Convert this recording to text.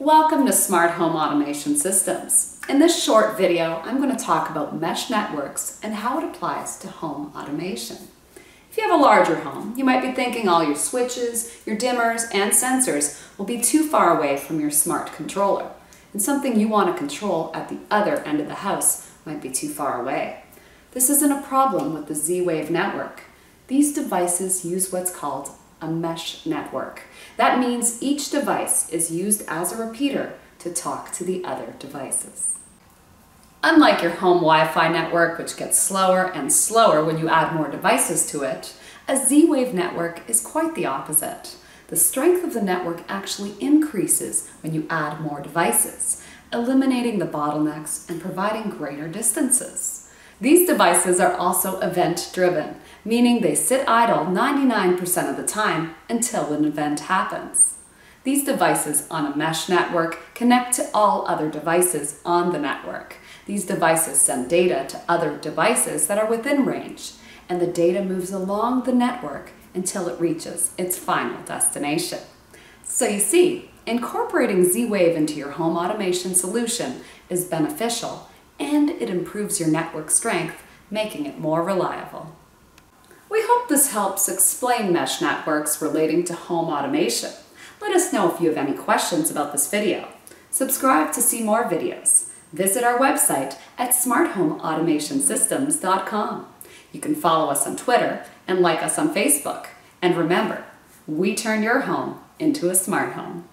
Welcome to Smart Home Automation Systems. In this short video, I'm going to talk about mesh networks and how it applies to home automation. If you have a larger home, you might be thinking all your switches, your dimmers, and sensors will be too far away from your smart controller, and something you want to control at the other end of the house might be too far away. This isn't a problem with the Z-Wave network. These devices use what's called a mesh network. That means each device is used as a repeater to talk to the other devices. Unlike your home Wi-Fi network, which gets slower and slower when you add more devices to it, a Z-Wave network is quite the opposite. The strength of the network actually increases when you add more devices, eliminating the bottlenecks and providing greater distances. These devices are also event-driven, meaning they sit idle 99% of the time until an event happens. These devices on a mesh network connect to all other devices on the network. These devices send data to other devices that are within range, and the data moves along the network until it reaches its final destination. So you see, incorporating Z-Wave into your home automation solution is beneficial and it improves your network strength, making it more reliable. We hope this helps explain mesh networks relating to home automation. Let us know if you have any questions about this video. Subscribe to see more videos. Visit our website at smarthomeautomationsystems.com. You can follow us on Twitter and like us on Facebook. And remember, we turn your home into a smart home.